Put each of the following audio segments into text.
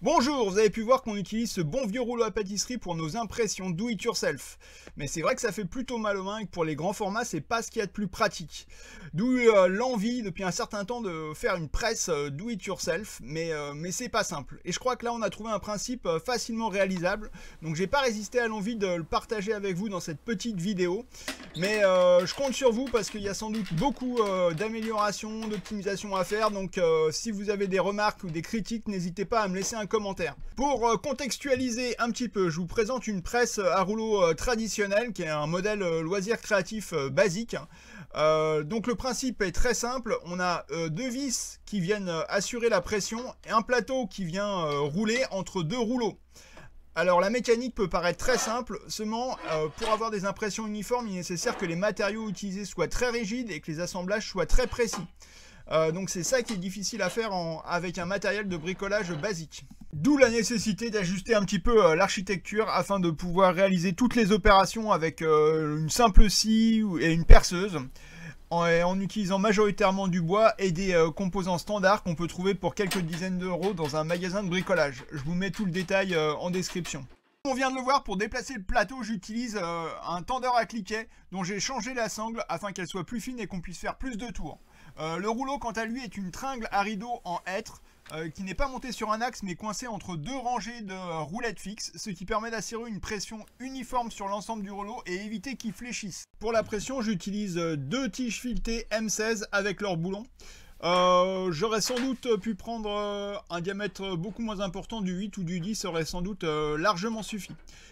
Bonjour, vous avez pu voir qu'on utilise ce bon vieux rouleau à pâtisserie pour nos impressions do it yourself. Mais c'est vrai que ça fait plutôt mal aux mains et que pour les grands formats, c'est pas ce qu'il y a de plus pratique. D'où euh, l'envie depuis un certain temps de faire une presse euh, do it yourself, mais, euh, mais c'est pas simple. Et je crois que là, on a trouvé un principe facilement réalisable. Donc j'ai pas résisté à l'envie de le partager avec vous dans cette petite vidéo. Mais je compte sur vous parce qu'il y a sans doute beaucoup d'améliorations, d'optimisation à faire. Donc si vous avez des remarques ou des critiques, n'hésitez pas à me laisser un commentaire. Pour euh, contextualiser un petit peu, je vous présente une presse à rouleau euh, traditionnelle qui est un modèle euh, loisir créatif basique. donc le principe est très simple, on a deux vis qui viennent assurer la pression et un plateau qui vient rouler entre deux rouleaux. Alors la mécanique peut paraître très simple, seulement pour avoir des impressions uniformes, il est nécessaire que les matériaux utilisés soient très rigides et que les assemblages soient très précis. donc c'est ça qui est difficile à faire avec un matériel de bricolage basique. D'où la nécessité d'ajuster un petit peu euh, l'architecture afin de pouvoir réaliser toutes les opérations avec euh, une simple scie et une perceuse en, utilisant majoritairement du bois et des euh, composants standards qu'on peut trouver pour quelques dizaines d'euros dans un magasin de bricolage. Je vous mets tout le détail en description. On vient de le voir, pour déplacer le plateau, j'utilise un tendeur à cliquet dont j'ai changé la sangle afin qu'elle soit plus fine et qu'on puisse faire plus de tours. le rouleau, quant à lui, est une tringle à rideau en hêtre euh, qui n'est pas monté sur un axe mais coincé entre deux rangées de roulettes fixes, ce qui permet d'assurer une pression uniforme sur l'ensemble du rouleau et éviter qu'il fléchisse. Pour la pression, j'utilise deux tiges filetées M16 avec leur boulon. Euh, j'aurais sans doute pu prendre euh, un diamètre beaucoup moins important, du 8 ou du 10 aurait sans doute euh, largement suffi.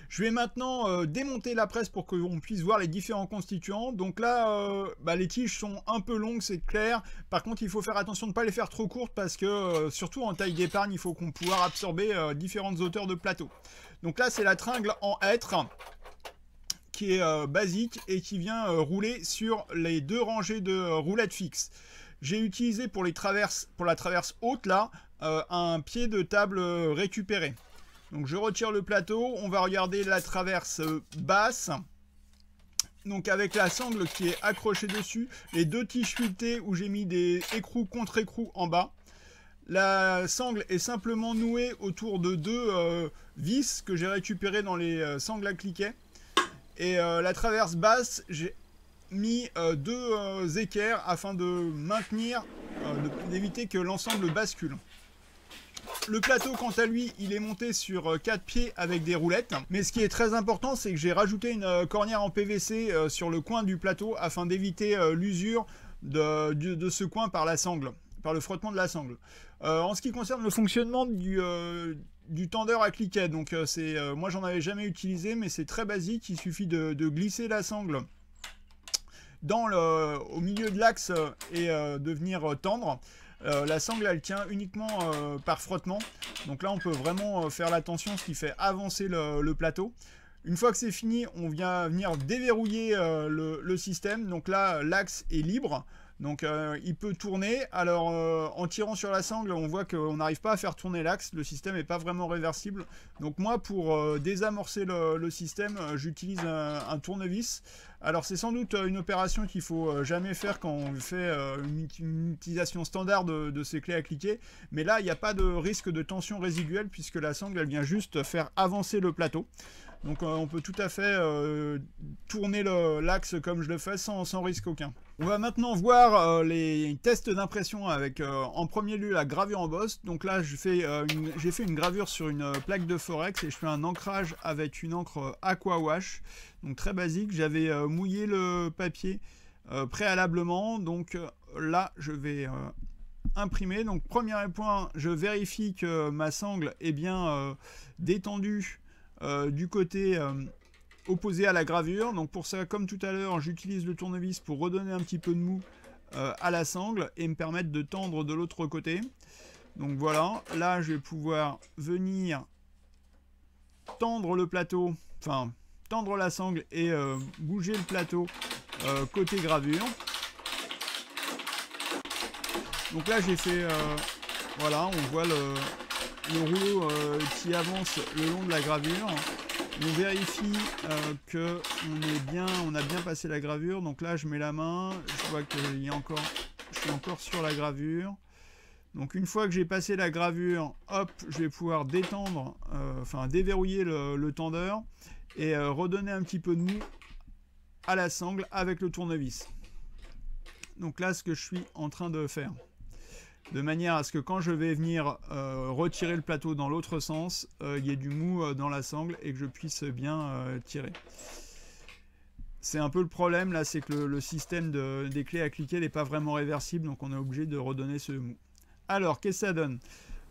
Je vais maintenant démonter la presse pour qu'on puisse voir les différents constituants. Donc là, bah, les tiges sont un peu longues, c'est clair. Par contre, il faut faire attention de ne pas les faire trop courtes parce que, surtout en taille d'épargne, il faut qu'on puisse absorber différentes hauteurs de plateau. Donc là, c'est la tringle en hêtre qui est basique et qui vient rouler sur les deux rangées de roulettes fixes. J'ai utilisé pour, la traverse haute là, euh, un pied de table euh, récupéré. Donc je retire le plateau, on va regarder la traverse euh, basse. Donc avec la sangle qui est accrochée dessus, les deux tiges filetées où j'ai mis des écrous contre écrous en bas. La sangle est simplement nouée autour de deux vis que j'ai récupérées dans les sangles à cliquet. Et la traverse basse, j'ai mis euh, deux euh, équerres afin de maintenir, euh, d'éviter que l'ensemble bascule. Le plateau, quant à lui, il est monté sur 4 pieds avec des roulettes. Mais ce qui est très important, c'est que j'ai rajouté une cornière en PVC sur le coin du plateau afin d'éviter l'usure de, ce coin par la sangle, par le frottement de la sangle. en ce qui concerne le fonctionnement du, du tendeur à cliquet, donc moi j'en avais jamais utilisé, mais c'est très basique. Il suffit de glisser la sangle au milieu de l'axe euh, et euh, de venir euh, tendre. la sangle elle tient uniquement par frottement. Donc là on peut vraiment faire l'attention, ce qui fait avancer le, plateau. Une fois que c'est fini, on vient venir déverrouiller le, le, système. Donc là l'axe est libre. Donc euh, il peut tourner. Alors euh, en tirant sur la sangle, on voit qu'on n'arrive pas à faire tourner l'axe. Le système n'est pas vraiment réversible. Donc moi, pour euh, désamorcer le, système, j'utilise un, tournevis. Alors c'est sans doute une opération qu'il faut jamais faire quand on fait une, utilisation standard de, ces clés à cliquer. Mais là, il n'y a pas de risque de tension résiduelle puisque la sangle, vient juste faire avancer le plateau. Donc on peut tout à fait tourner l'axe comme je le fais sans, risque aucun. On va maintenant voir euh, les tests d'impression avec en premier lieu la gravure en bosse. Donc là j'ai fait, une gravure sur une plaque de Forex et je fais un ancrage avec une encre Aqua Wash. Donc très basique, j'avais mouillé le papier préalablement. Donc là je vais imprimer. Donc premier point, je vérifie que ma sangle est bien détendue euh, du côté euh, opposé à la gravure. Donc pour ça, comme tout à l'heure, j'utilise le tournevis pour redonner un petit peu de mou euh, à la sangle et me permettre de tendre de l'autre côté. Donc voilà, là je vais pouvoir venir tendre le plateau, enfin tendre la sangle et bouger le plateau côté gravure. Donc là j'ai fait, voilà, on voit le, le rouleau euh, qui avance le long de la gravure. On vérifie euh, que on est bien, on a bien passé la gravure. Donc là, je mets la main, je vois que y encore, je suis encore sur la gravure. Donc une fois que j'ai passé la gravure, hop, je vais pouvoir détendre, euh, enfin déverrouiller le, tendeur et euh, redonner un petit peu de mou à la sangle avec le tournevis. Donc là, ce que je suis en train de faire. De manière à ce que quand je vais venir euh, retirer le plateau dans l'autre sens, il y ait du mou dans la sangle et que je puisse bien tirer. C'est un peu le problème là, c'est que le, système des clés à cliquer n'est pas vraiment réversible, donc on est obligé de redonner ce mou. Alors, qu'est-ce que ça donne?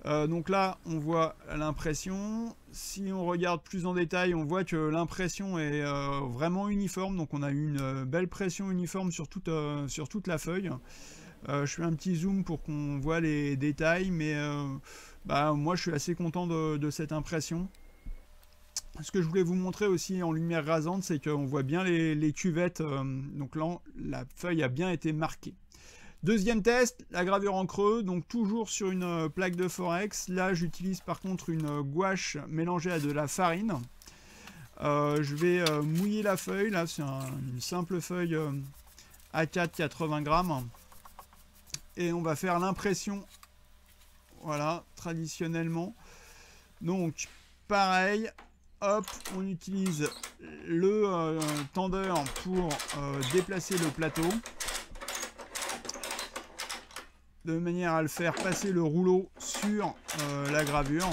Euh, donc là, on voit l'impression. Si on regarde plus en détail, on voit que l'impression est euh, vraiment uniforme. Donc on a une euh, belle pression uniforme sur toute la feuille. Je fais un petit zoom pour qu'on voit les détails, mais bah, moi je suis assez content de, cette impression. Ce que je voulais vous montrer aussi en lumière rasante, c'est qu'on voit bien les, cuvettes. donc là, la feuille a bien été marquée. Deuxième test, la gravure en creux, donc toujours sur une euh, plaque de Forex. Là, j'utilise par contre une euh, gouache mélangée à de la farine. Euh, je vais mouiller la feuille, là c'est une simple feuille A4 80 grammes. Et on va faire l'impression, voilà, traditionnellement. Donc, pareil, hop, on utilise le tendeur pour déplacer le plateau de manière à le faire passer le rouleau sur euh, la gravure.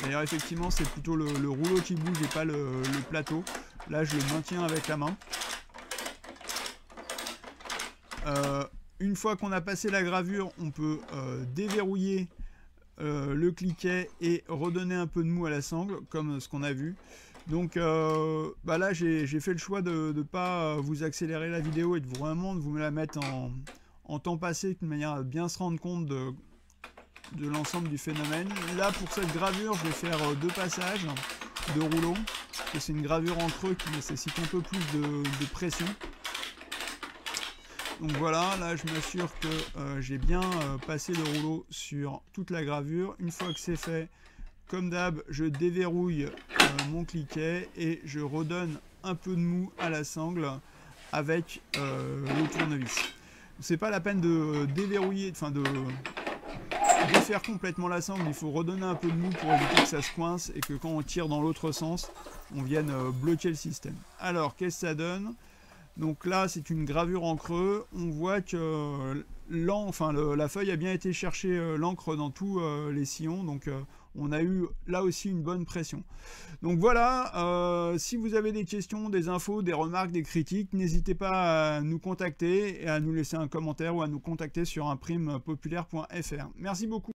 D'ailleurs, effectivement, c'est plutôt le, rouleau qui bouge et pas le, plateau. Là, je le maintiens avec la main. Euh, une fois qu'on a passé la gravure, on peut euh, déverrouiller le cliquet et redonner un peu de mou à la sangle, comme ce qu'on a vu. Donc bah là, j'ai fait le choix de ne pas vous accélérer la vidéo et de vraiment de vous la mettre en, temps passé d'une manière à bien se rendre compte de, de l'ensemble du phénomène. Là, pour cette gravure, je vais faire euh, deux passages de rouleau. C'est une gravure en creux qui nécessite un peu plus de, pression. Donc voilà, là je m'assure que euh, j'ai bien euh, passé le rouleau sur toute la gravure. Une fois que c'est fait, comme d'hab, je déverrouille mon cliquet et je redonne un peu de mou à la sangle avec le tournevis c'est pas la peine de déverrouiller, enfin de défaire complètement la sangle, il faut redonner un peu de mou pour éviter que ça se coince et que quand on tire dans l'autre sens, on vienne euh, bloquer le système. Alors, qu'est-ce que ça donne? Donc là, c'est une gravure en creux. On voit que la feuille a bien été chercher euh, l'encre dans tous euh, les sillons, donc on a eu là aussi une bonne pression. Donc voilà, euh, si vous avez des questions, des infos, des remarques, des critiques, n'hésitez pas à nous contacter et à nous laisser un commentaire ou à nous contacter sur imprimepopulaire.fr. Merci beaucoup.